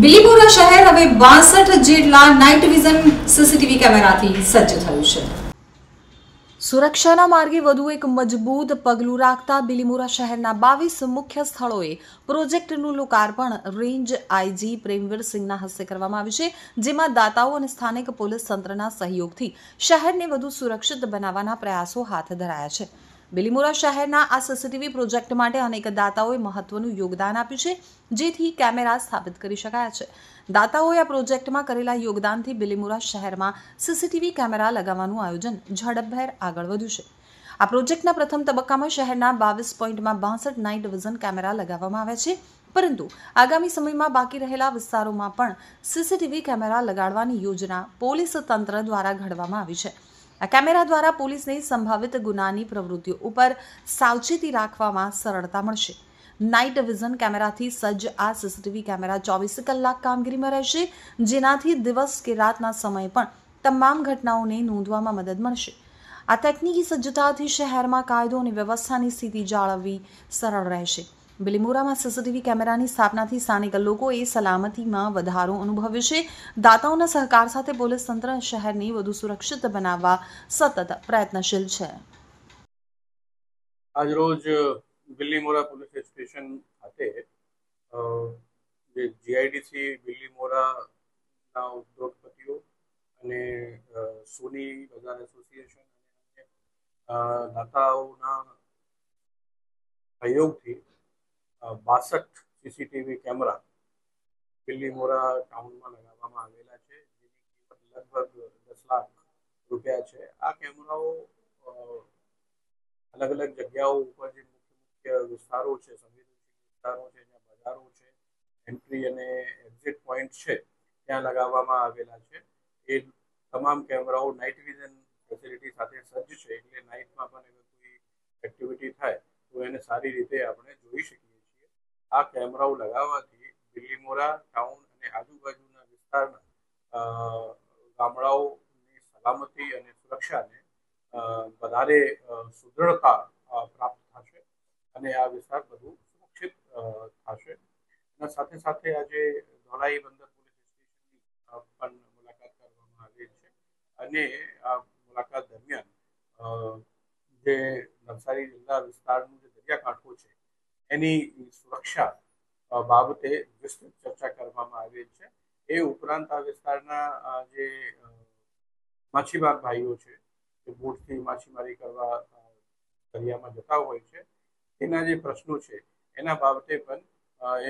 બિલીમોરા શહેર હવે બાસઠ જેટલા નાઇટ વિઝન સીસીટીવી કેમેરાથી સજ્જ થયું છે. સુરક્ષાના માર્ગે વધુ એક મજબૂત પગલું રાખતા બિલીમોરા શહેરના બાવીસ મુખ્ય સ્થળોએ પ્રોજેક્ટનું લોકાર્પણ રેન્જ આઈજી પ્રેમવીર સિંહના હસ્તે કરવામાં આવ્યું છે, જેમાં દાતાઓ અને સ્થાનિક પોલીસ તંત્રના સહયોગથી શહેરને વધુ સુરક્ષિત બનાવવાના પ્રયાસો હાથ ધરાયા છે. બિલીમોરા શહેરના આ સીસીટીવી પ્રોજેક્ટ માટે અનેક દાતાઓએ મહત્વનું યોગદાન આપ્યું છે, જેથી કેમેરા સ્થાપિત કરી શકાયા છે. દાતાઓએ આ પ્રોજેક્ટમાં કરેલા યોગદાનથી બિલીમોરા શહેરમાં સીસીટીવી કેમેરા લગાવવાનું આયોજન ઝડપભેર આગળ વધ્યું છે. આ પ્રોજેક્ટના પ્રથમ તબક્કામાં શહેરના બાવીસ પોઈન્ટમાં બાસઠ નાઇટ વિઝન કેમેરા લગાવવામાં આવ્યા છે, પરંતુ આગામી સમયમાં બાકી રહેલા વિસ્તારોમાં પણ સીસીટીવી કેમેરા લગાડવાની યોજના પોલીસ તંત્ર દ્વારા ઘડવામાં આવી છે. આ કેમેરા દ્વારા પોલીસને સંભવિત ગુનાની પ્રવૃત્તિઓ ઉપર સાવચેતી રાખવામાં સરળતા મળશે. નાઇટ વિઝન કેમેરાથી સજ્જ આ સીસીટીવી કેમેરા ચોવીસ કલાક કામગીરીમાં રહેશે, જેનાથી દિવસ કે રાતના સમયે પણ તમામ ઘટનાઓને નોંધવામાં મદદ મળશે. આ તકનીકી સજ્જતાથી શહેરમાં કાયદો અને વ્યવસ્થાની સ્થિતિ જાળવવી સરળ રહેશે. બિલીમોરામાં સીસીટીવી કેમેરાની સ્થાપનાથી સ્થાનિક લોકોએ સલામતીમાં વધારો અનુભવ્યો છે. દાતાઓના સહકાર સાથે પોલીસ તંત્ર શહેરને વધુ સુરક્ષિત બનાવવા સતત પ્રયત્નશીલ છે. આજરોજ બિલીમોરા પોલીસ સ્ટેશન ખાતે જે જીઆઈડીસી બિલીમોરાના ઉદ્યોગપતિઓ અને સોની બજાર એસોસિએશન અને દાતાઓના સહયોગથી બાસઠ સીસીટીવી કેમેરા પિલ્લીમોરા ટાઉનમાં લગાવવામાં આવેલા છે, જેની કિંમત લગભગ દસ લાખ રૂપિયા છે. આ કેમેરાઓ અલગ અલગ જગ્યાઓ ઉપર જે મુખ્ય મુખ્ય વિસ્તારો છે, સંવેદનશીલ વિસ્તારો છે, જ્યાં બજારો છે એન્ટ્રી અને એક્ઝિટ પોઈન્ટ છે, ત્યાં લગાવવામાં આવેલા છે. એ તમામ કેમેરાઓ નાઇટ વિઝન ફેસિલિટી સાથે સજ્જ છે, એટલે નાઇટમાં પણ એવી કોઈ એક્ટિવિટી થાય, તો એને સારી રીતે આપણે જોઈ આ કેમેરાઓ લગાવવાથી બિલ્લીમોરા ટાઉન અને આજુબાજુના વિસ્તારના ગામડાઓની સલામતી અને સુરક્ષાને વધારે સુદૃઢતા પ્રાપ્ત થશે અને આ વિસ્તાર વધુ સુરક્ષિત થશે. અને સાથે સાથે આજે ધોલાઈ બંદર પોલીસ સ્ટેશનની પણ મુલાકાત કરવામાં આવી છે. અને આ મુલાકાત દરમિયાન જે નવસારી જિલ્લા વિસ્તારનું જે દરિયાકાંઠો છે, એની સુરક્ષા બાબતે વિસ્તૃત ચર્ચા કરવામાં આવી છે. એ ઉપરાંત આ વિસ્તારના જે માછીમાર ભાઈઓ છે, જે બોટથી માછીમારી કરવા દરિયામાં જતા હોય છે એના જે પ્રશ્નો છે, એના બાબતે પણ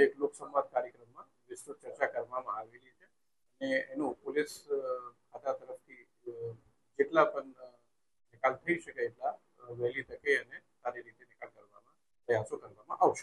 એક લોકસંવાદ કાર્યક્રમમાં વિસ્તૃત ચર્ચા કરવામાં આવેલી છે. અને એનું પોલીસ ખાતા તરફથી જેટલા પણ નિકાલ થઈ શકે એટલા વહેલી તકે અને સારી રીતે નિકાલ કરવામાં, પ્રયાસો કરવામાં આવશે.